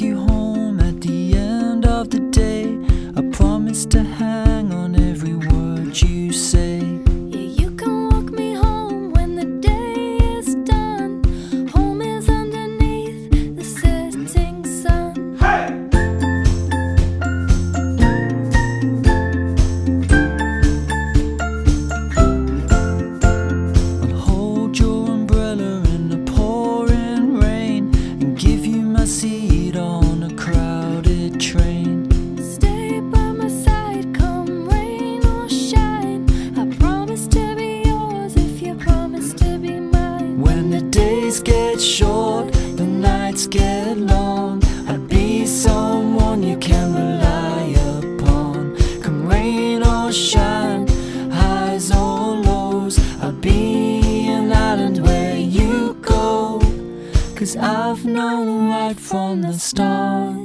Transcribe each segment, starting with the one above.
you home at the end of the day. I promise to hang days get short, the nights get long. I'd be someone you can rely upon. Come rain or shine, highs or lows, I'll be an island where you go. Cause I've known right from the start.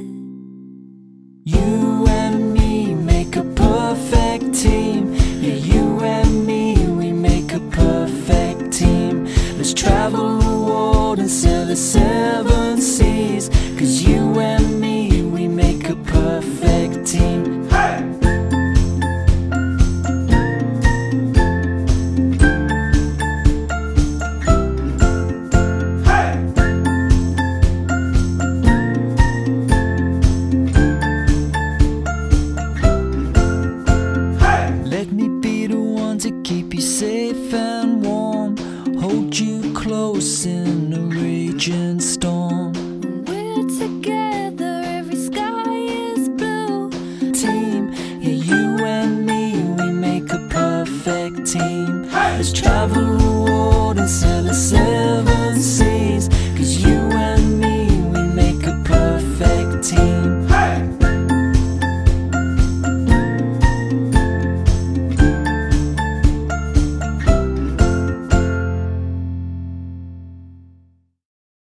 You and me make a perfect team. Yeah, you and me, we make a perfect team. Let's travel the seven seas. Cause you and me, we make a perfect team. Let me be the one to keep you safe and warm. Hold you close in a raging storm.